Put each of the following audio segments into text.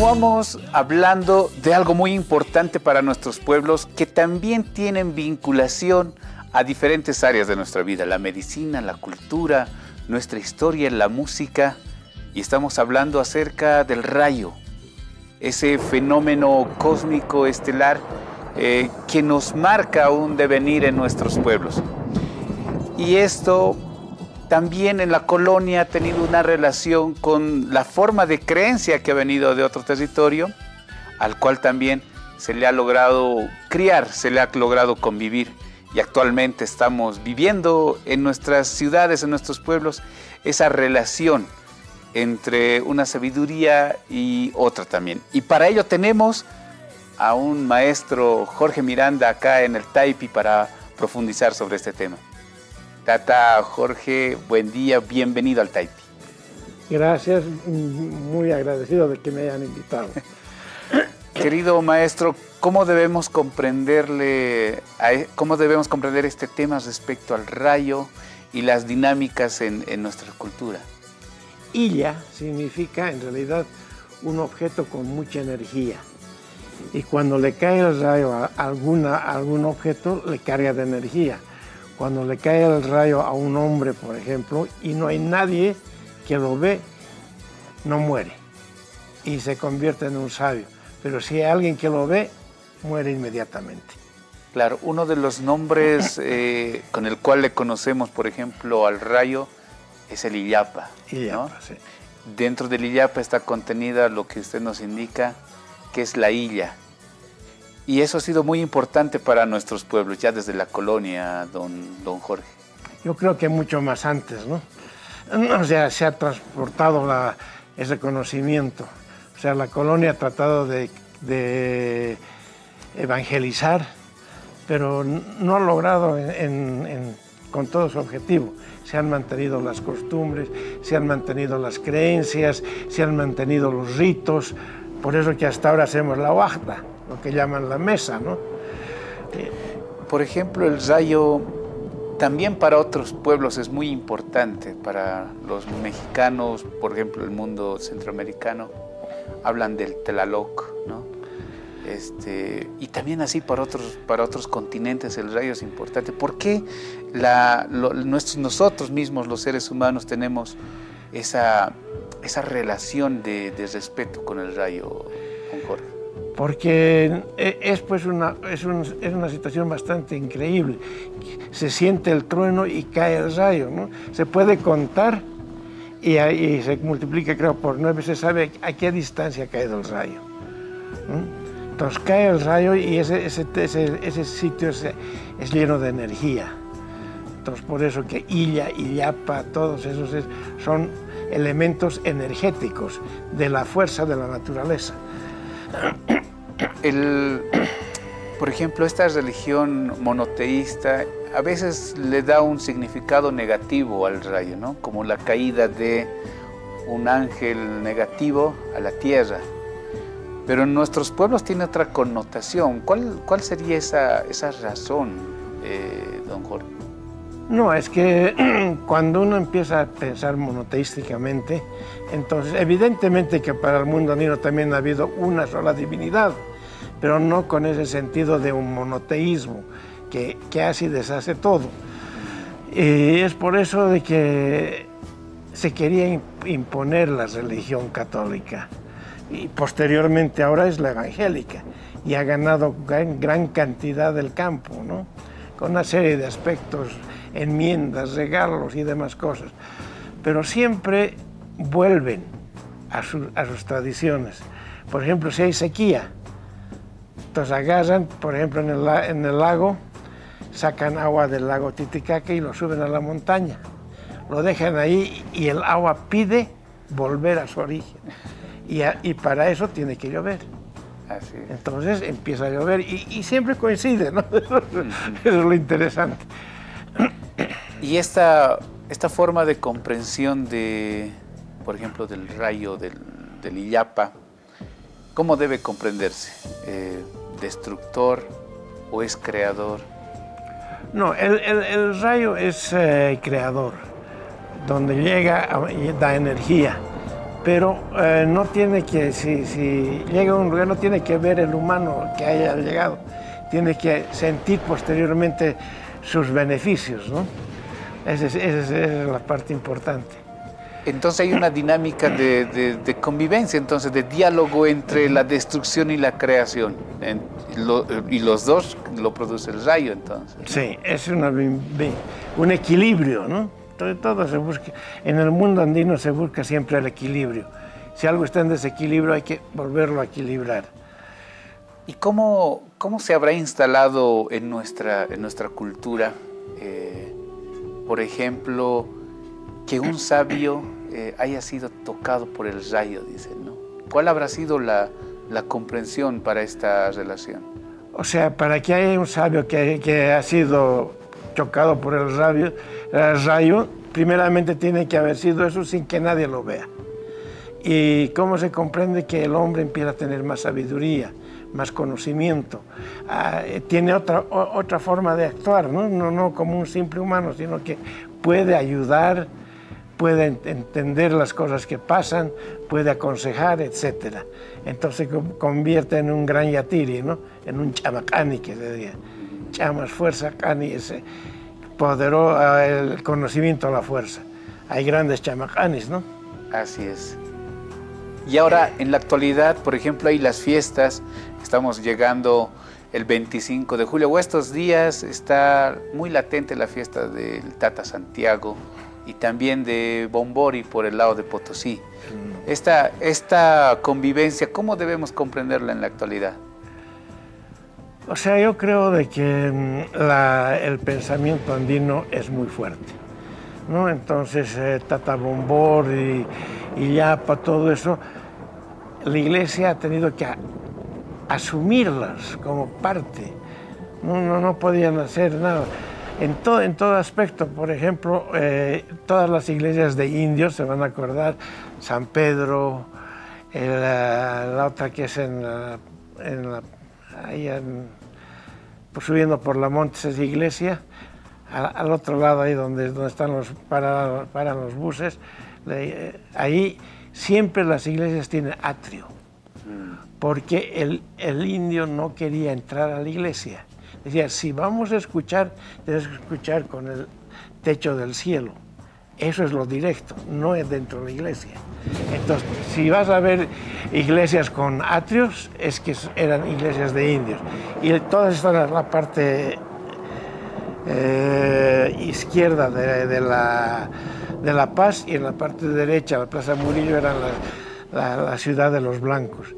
Continuamos hablando de algo muy importante para nuestros pueblos que también tienen vinculación a diferentes áreas de nuestra vida, la medicina, la cultura, nuestra historia, la música. Y estamos hablando acerca del rayo, ese fenómeno cósmico estelar eh, que nos marca un devenir en nuestros pueblos. Y esto también en la colonia ha tenido una relación con la forma de creencia que ha venido de otro territorio, al cual también se le ha logrado criar, se le ha logrado convivir. Y actualmente estamos viviendo en nuestras ciudades, en nuestros pueblos, esa relación entre una sabiduría y otra también. Y para ello tenemos a un maestro, Jorge Miranda, acá en el Taipi para profundizar sobre este tema. Tata Jorge, buen día, bienvenido al Taipi. Gracias, muy agradecido de que me hayan invitado. Querido maestro, ¿cómo debemos comprenderle, e, cómo debemos comprender este tema respecto al rayo y las dinámicas en, nuestra cultura? Illa significa en realidad un objeto con mucha energía. Y cuando le cae el rayo a, alguna, a algún objeto, le carga de energía cuando le cae el rayo a un hombre, por ejemplo, y no hay nadie que lo ve, no muere y se convierte en un sabio. Pero si hay alguien que lo ve, muere inmediatamente. Claro, uno de los nombres eh, con el cual le conocemos, por ejemplo, al rayo, es el Illapa. Illapa, sí. Dentro del Illapa está contenida lo que usted nos indica, que es la Illa. Y eso ha sido muy importante para nuestros pueblos, ya desde la colonia, don, don Jorge. Yo creo que mucho más antes, ¿no? O sea, se ha transportado ese conocimiento. O sea, la colonia ha tratado de, evangelizar, pero no ha logrado con todo su objetivo. Se han mantenido las costumbres, se han mantenido las creencias, se han mantenido los ritos. Por eso que hasta ahora hacemos la huajta lo que llaman la mesa, ¿no? Por ejemplo, el rayo también para otros pueblos es muy importante, para los mexicanos, por ejemplo, el mundo centroamericano, hablan del Tlaloc, ¿no? Este, y también así para otros, para otros continentes el rayo es importante. ¿Por qué la, nosotros mismos, los seres humanos, tenemos esa, esa relación de, de respeto con el rayo, con? Porque e, es, pues una, es, una situación bastante increíble. Se siente el trueno y cae el rayo, ¿no? Se puede contar y, se multiplica, creo, por nueve, se sabe a qué distancia ha caído el rayo. Entonces cae el rayo y ese, ese, ese, sitio es, es, lleno de energía. Entonces por eso que Illa, Illapa, todos esos son elementos energéticos de la fuerza de la naturaleza el, por ejemplo, esta religión monoteísta a veces le da un significado negativo al rayo, ¿no? Como la caída de un ángel negativo a la tierra. Pero en nuestros pueblos tiene otra connotación. ¿Cuál, sería esa, esa razón, eh, don Jorge? No, es que cuando uno empieza a pensar monoteísticamente, entonces evidentemente que para el mundo andino también ha habido una sola divinidad pero no con ese sentido de un monoteísmo que, que hace y deshace todo. Y es por eso de que se quería imponer la religión católica y posteriormente ahora es la evangélica y ha ganado gran, gran cantidad del campo, ¿no? con una serie de aspectos, enmiendas, regalos y demás cosas. Pero siempre vuelven a, a sus tradiciones. Por ejemplo, si hay sequía, entonces agarran, por ejemplo, en el, en el lago, sacan agua del lago Titicaca y lo suben a la montaña. Lo dejan ahí y el agua pide volver a su origen. Y, y para eso tiene que llover. Así Entonces empieza a llover y, siempre coincide, ¿no? Eso es lo interesante. Y esta, esta forma de comprensión de, por ejemplo, del rayo del, del Illapa, ¿cómo debe comprenderse? Eh, destructor o es creador? No, el, rayo es eh, creador, donde llega da energía. pero eh, no tiene que, si, llega a un lugar, no tiene que ver el humano que haya llegado, tiene que sentir posteriormente sus beneficios, ¿no? Esa es, la parte importante. Entonces hay una dinámica de, convivencia, entonces de diálogo entre la destrucción y la creación. y los dos lo produce el rayo, entonces. Sí, es una, un equilibrio, ¿no? Todo, se busca. En el mundo andino se busca siempre el equilibrio. Si algo está en desequilibrio hay que volverlo a equilibrar. ¿Y cómo, cómo se habrá instalado en nuestra, en nuestra cultura, eh, por ejemplo, que un sabio eh, haya sido tocado por el rayo, dicen, ¿no? ¿Cuál habrá sido la, la comprensión para esta relación? O sea, para que haya un sabio que, que ha sido chocado por el rayo, el rayo, primeramente tiene que haber sido eso sin que nadie lo vea. ¿Y cómo se comprende que el hombre empieza a tener más sabiduría, más conocimiento? Ah, eh, tiene otra, otra forma de actuar, ¿no? ¿no? No como un simple humano, sino que puede ayudar, puede entender las cosas que pasan, puede aconsejar, etc. Entonces convierte en un gran yatiri, ¿no? En un chamacani, que se diría. Chamas, fuerza, cani, ese poderó ah, el conocimiento a la fuerza. Hay grandes chamacanis, ¿no? Así es. Y ahora, en la actualidad, por ejemplo, hay las fiestas, estamos llegando el 25 de julio, o estos días está muy latente la fiesta del Tata Santiago y también de Bombori por el lado de Potosí. Mm. Esta, esta convivencia, ¿cómo debemos comprenderla en la actualidad? O sea, yo creo de que mm, el pensamiento andino es muy fuerte. ¿no? Entonces, eh, Tata Bombor y, y Yapa, todo eso, la iglesia ha tenido que asumirlas como parte. No, no, podían hacer nada. En todo, en todo aspecto, por ejemplo, eh, todas las iglesias de indios, se van a acordar, San Pedro, la, otra que es en en la ahí pues subiendo por la monte esa iglesia, al, otro lado ahí donde, donde están los, paran, los buses, ahí siempre las iglesias tienen atrio, porque el, indio no quería entrar a la iglesia. Decía, si vamos a escuchar, debes escuchar con el techo del cielo. Eso es lo directo, no es dentro de la iglesia. Entonces, si vas a ver iglesias con atrios, es que eran iglesias de indios. Y todas están en la parte eh, izquierda de, la, Paz y en la parte derecha, la Plaza Murillo, era la, la, ciudad de los blancos.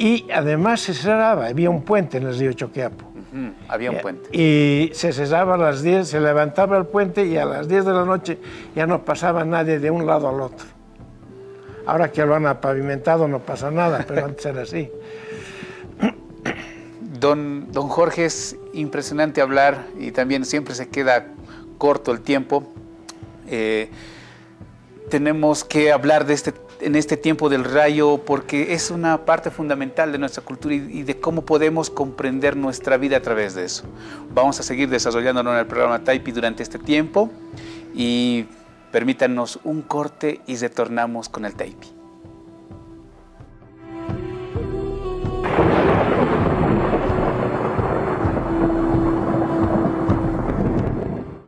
Y además se cerraba, había un puente en el río Choqueapo había un puente. Y se cesaba a las 10, se levantaba el puente y a las 10 de la noche ya no pasaba nadie de un lado al otro. Ahora que lo han pavimentado no pasa nada, pero antes era así. Don, don Jorge, es impresionante hablar y también siempre se queda corto el tiempo. Eh, tenemos que hablar de este en este tiempo del rayo porque es una parte fundamental de nuestra cultura y, de cómo podemos comprender nuestra vida a través de eso. Vamos a seguir desarrollándonos en el programa Taipi durante este tiempo y permítanos un corte y retornamos con el Taipi.